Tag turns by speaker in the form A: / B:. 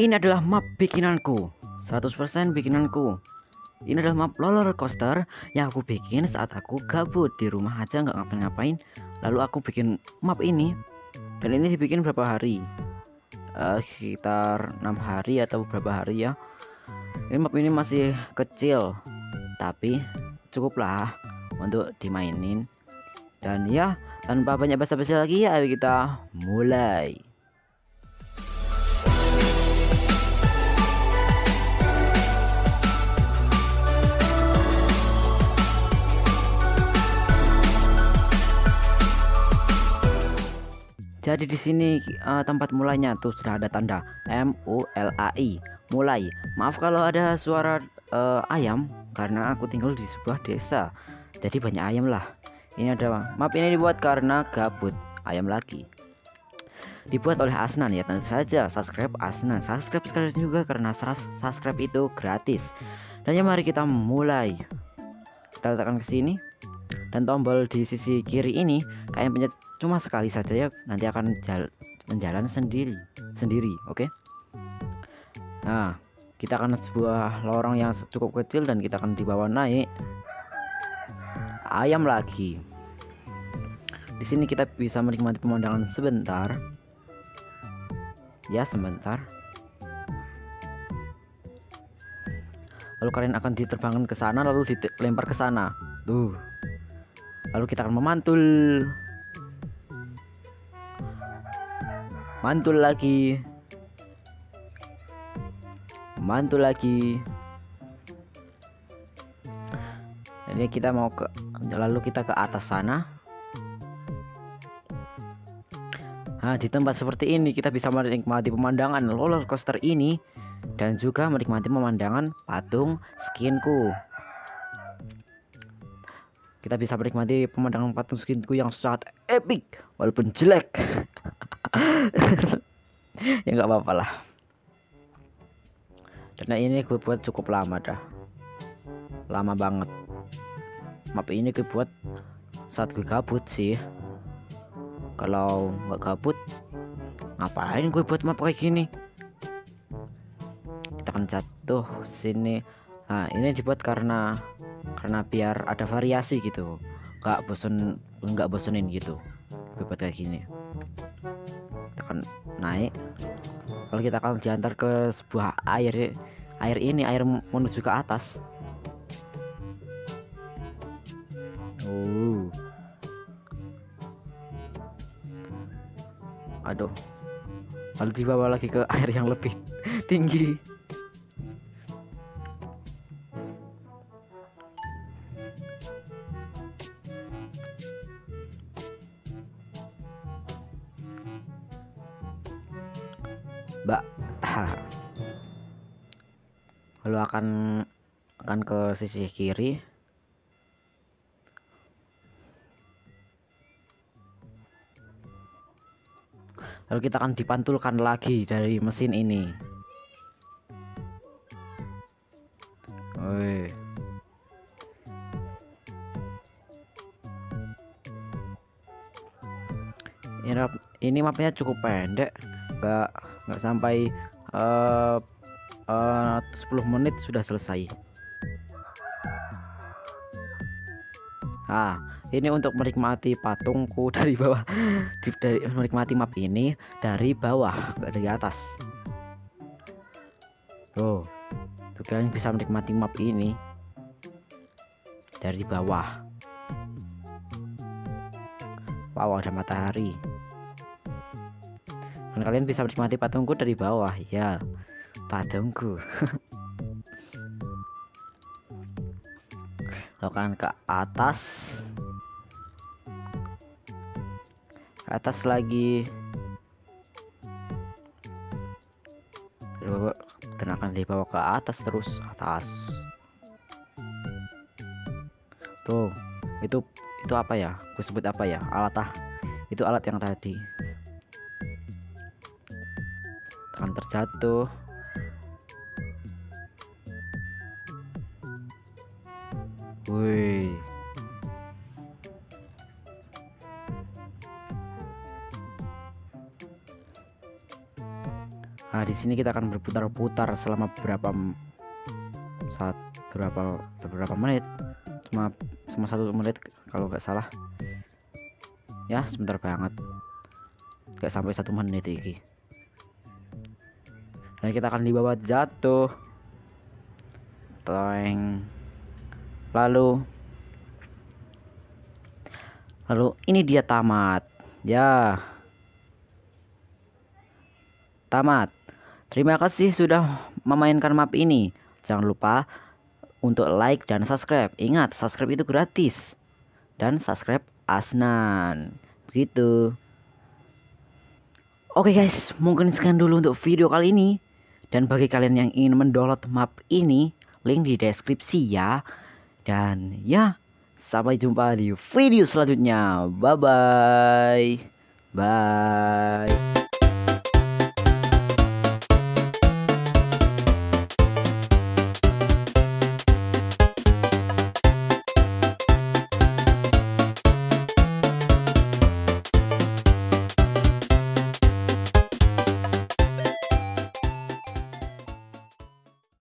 A: Ini adalah map bikinanku. 100% bikinanku. Ini adalah map roller coaster Yang aku bikin saat aku gabut Di rumah aja nggak ngapain-ngapain Lalu aku bikin map ini. Dan ini dibikin berapa hari? Uh, Sekitar 6 hari atau beberapa hari ya. Ini map ini masih kecil Tapi cukuplah untuk dimainin. Dan ya tanpa banyak basa-basi lagi ayo kita mulai Jadi di sini uh, tempat mulainya tuh sudah ada tanda M U L A I mulai. Maaf kalau ada suara uh, ayam karena aku tinggal di sebuah desa. Jadi banyak ayam lah. Ini ada map ini dibuat karena gabut ayam lagi. Dibuat oleh Asnan ya tentu saja subscribe Asnan subscribe sekalian juga karena subscribe itu gratis. Dan ya mari kita mulai. Kita letakkan ke sini dan tombol di sisi kiri ini kayak pencet cuma sekali saja ya nanti akan jal menjalan sendiri sendiri oke? Okay? nah kita akan sebuah lorong yang cukup kecil dan kita akan dibawa naik ayam lagi. Di sini kita bisa menikmati pemandangan sebentar. Ya sebentar. Lalu kalian akan diterbangkan ke sana lalu dilempar ke sana. Tuh lalu kita akan memantul. Mantul lagi. Mantul lagi. Ini kita mau ke lalu kita ke atas sana. Nah, di tempat seperti ini kita bisa menikmati pemandangan roller coaster ini dan juga menikmati pemandangan patung skinku. Kita bisa menikmati pemandangan patung skinku yang sangat epic walaupun jelek. ya nggak apa-apa lah. Karena ini gue buat cukup lama dah. Lama banget. Map ini gue buat saat gue kabut sih. Kalau nggak kabut ngapain gue buat map kayak gini? Kita akan jatuh sini nah ini dibuat karena karena biar ada variasi gitu. Nggak bosen nggak bosenin gitu. Gue buat kayak gini. Kita akan naik. Lalu kita akan diantar ke sebuah air air ini air menuju ke atas. Oh aduh. Lalu dibawa lagi ke air yang lebih tinggi Mbak lalu akan akan ke sisi kiri lalu kita akan dipantulkan lagi dari mesin ini. Ini, ini mapnya cukup pendek nggak nggak sampai uh, uh, 10 menit sudah selesai Nah, ini untuk menikmati patungku dari bawah, dari menikmati map ini dari bawah, nggak dari atas. Tuh, tuh kalian bisa menikmati map ini dari bawah. Wow, ada matahari dan kalian bisa menikmati patungku dari bawah ya patungku. Lakukan ke atas. Ke atas lagi. Dan akan dibawa ke atas terus atas. Tuh itu itu apa ya? Gue sebut apa ya? Alat ah. Itu alat yang tadi akan terjatuh. Wih. Nah, di sini kita akan berputar-putar selama beberapa saat berapa beberapa menit? Cuma cuma satu menit kalau nggak salah. Ya sebentar banget. Nggak sampai satu menit ini dan kita akan dibawa jatuh Toeng. lalu lalu ini dia tamat ya tamat terima kasih sudah memainkan map ini jangan lupa untuk like dan subscribe. Ingat, subscribe itu gratis. Dan subscribe Asnan. Begitu. Oke guys, mungkin sekian dulu untuk video kali ini. Dan bagi kalian yang ingin mendownload map ini, link di deskripsi ya. Dan ya, sampai jumpa di video selanjutnya. Bye-bye. Bye. -bye. Bye.